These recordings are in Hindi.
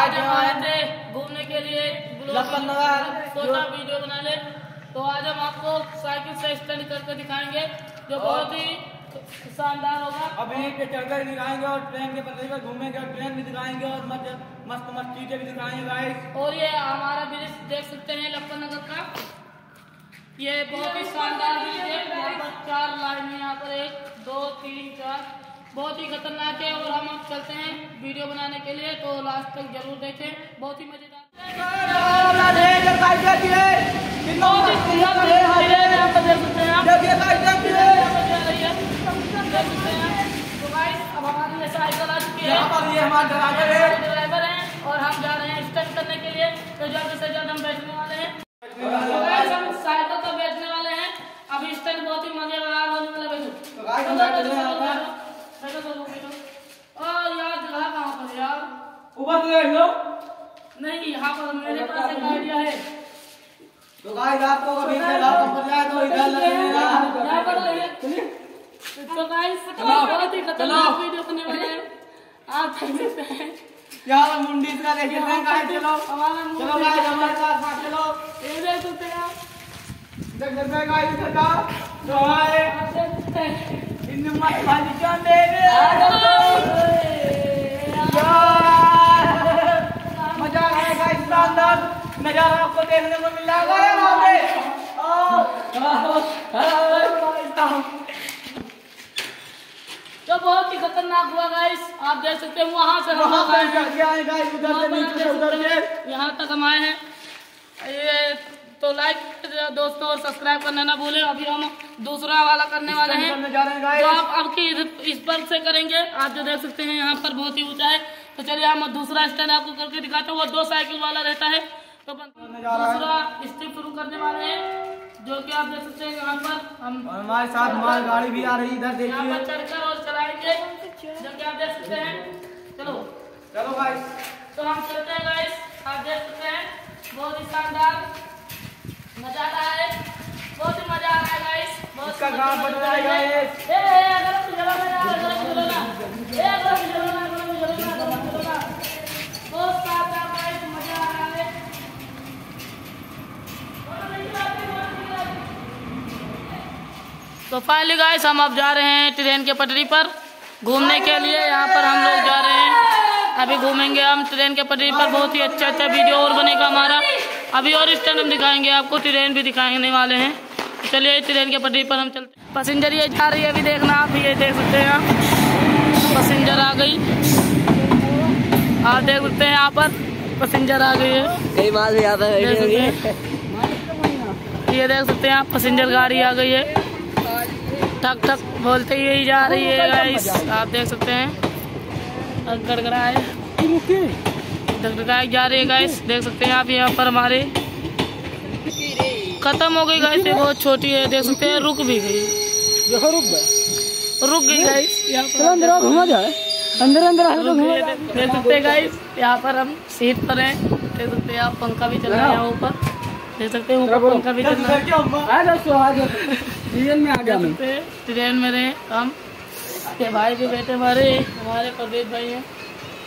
आज हम आए थे घूमने के लिए लखन नगर सोचा वीडियो बना ले। तो आज हम आपको साइकिल से स्टैंड करके दिखाएँगे जो बहुत ही शानदार होगा। अब यहीं पे चढ़कर दिखाएँगे और ट्रेन के पटरी पर घूमेंगे और ट्रेन भी दिखाएँगे और मस्त मस्त मस्त चीज़ें भी दिखाएँगे गाइस और ये हमारा ब्रिज देख सकते हैं लखन नगर का। ये बहुत ही शानदार ब्रिज है। यहाँ पर चार लाइन है यहाँ पर एक दो तीन चार। बहुत ही खतरनाक है और हम अब चलते हैं वीडियो बनाने के लिए तो लास्ट तक ज़रूर देखें। बहुत ही मज़ेदार। ही है हैं हैं तो है। है। हैं और हम जा रहे हैं स्टंट करने के लिए। तो जल्द से जल्द हम बैठने वाले हैं। तो हम साइकिल पर बैठने वाले हैं। अभी स्टंट बहुत ही मज़ेदार होने वाला है। तो बैठो बैठो वाले हैं। बैठो बैठो बैठो और यार जगह कहाँ पर यार। ऊपर से देख लो। नहीं यहाँ पर मेरे पास एक आइडिया है। तो गाइस आपको कभी से रात पड़ जाए तो इधर लगेगा यहाँ पर तो गाइस बहुत ही खतरनाक वीडियो करने वाले हैं। आप देख सकते हैं। यार मुंडी का देख सकते हैं गाइस चलो। हमारा चलो गाइस हमारे साथ साथ चलो। ये देख सकते हैं आप। देख सकते हैं गाइस इधर का। तो हमारे मज़ा आएगा शानदार नज़ारा आपको देखने को। मिल तो बहुत ही खतरनाक हुआ गाइस आप देख सकते हैं वहाँ से हम वहाँ आए हैं। आए से नीचे देख से उधर हैं, यहाँ तक हम आए हैं। ये तो लाइक दोस्तों और सब्सक्राइब करना ना भूलें। अभी हम दूसरा वाला करने वाले हैं करने जा आप अब की इस पर से करेंगे आप जो देख सकते हैं यहाँ पर बहुत ही ऊँचा है। तो चलिए हम दूसरा स्टैंड आपको करके दिखाते हैं। वो दो साइकिल वाला रहता है। तो। दूसरा स्टेप शुरू करने वाले हैं जो कि आप देख सकते हैं यहाँ पर हम और हमारे साथ माल गाड़ी भी आ रही इधर देखिए। चढ़कर और चलाएँगे जो कि आप देख सकते हैं। चलो। चलो गाइस तो हम चलते हैं गाइस आप देख सकते हैं बहुत ही शानदार। नज़ारा है। बहुत ही मज़ा आ रहा है गाइस बहुत इसका ही बन रहा है। है। गाइस ए ए, गलत जलाना यार गलत जलाना ए गलत जलाना गलत जलाना गलत जलाना बहुत शानदार गाइस मज़ा आ रहा है। तो फाइनली गाइस हम अब जा रहे हैं ट्रेन के पटरी पर घूमने के लिए। यहाँ पर हम लोग जा रहे हैं। अभी घूमेंगे हम ट्रेन के पटरी पर। बहुत ही अच्छा अच्छा वीडियो और बनेगा हमारा। अभी और स्टैंड हम दिखाएँगे आपको ट्रेन भी दिखाने वाले हैं। चलिए ट्रेन के पटरी पर हम चलते पैसेंजर ये जा रही है अभी देखना आप ये देख सकते हैं आप। पैसेंजर आ गई। आप देख सकते हैं यहाँ पर पैसेंजर आ गई है। कई बार भी आता है ये देख सकते हैं आप पैसेंजर गाड़ी आ गई है। ठक ठक बोलते ही यही जा रही है आप देख सकते हैं। गड़गड़ा है। गड़गड़ाई जा रही है गाइस देख सकते हैं आप यहाँ पर हमारे। खत्म हो गई गाइस ये बहुत छोटी है देख सकते हैं रुक भी गई। देखो रुक गए। रुक गई गाइस यहाँ पर घुमा जाए अंदर अंदर गई देख सकते हैं गाइस यहाँ पर हम सीट पर हैं। देख सकते हैं आप पंखा भी चल रहा है यहाँ ऊपर। देख सकते हैं ऊपर पंखा भी चल। रहा है। रियल में आ गया ट्रेन में रहे हम। भाई भी बैठे हमारे हमारे प्रदीप भाई हैं।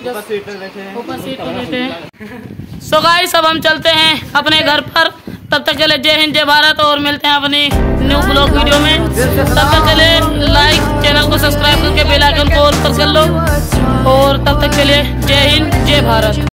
पे हैं। सो गाइस अब हम चलते हैं अपने घर पर। तब तक चले लिए जय हिंद जय भारत और मिलते हैं अपनी न्यू ब्लॉग वीडियो में। तब तक चले लिए लाइक चैनल को सब्सक्राइब करके बेल आइकन को और पर कर लो। और तब तक के लिए जय हिंद जय भारत।